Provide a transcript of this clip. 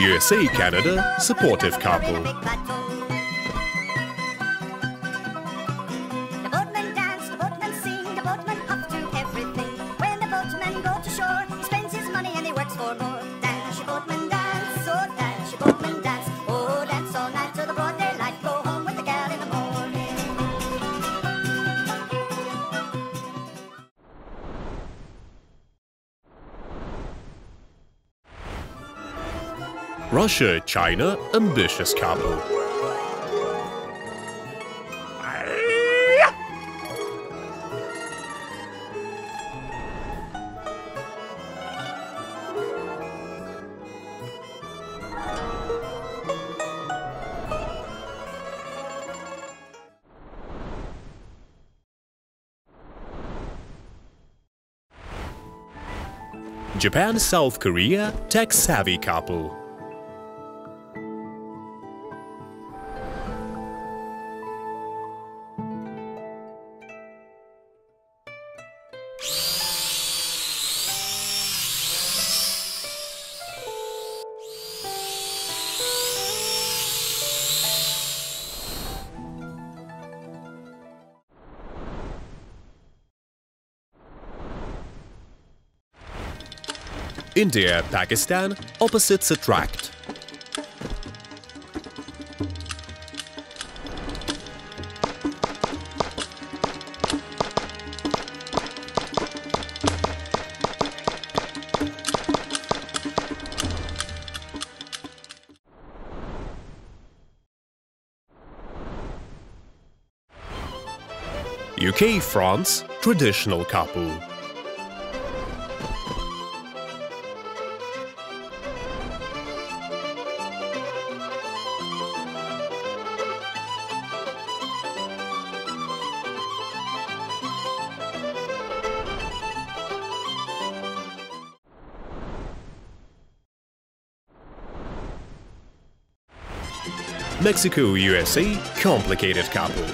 USA Canada Supportive Couple. Russia, China, ambitious couple. Japan-South Korea tech-savvy couple India, Pakistan, opposites attract. UK France traditional couple. Mexico USA Complicated Couple.